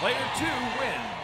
Player two wins.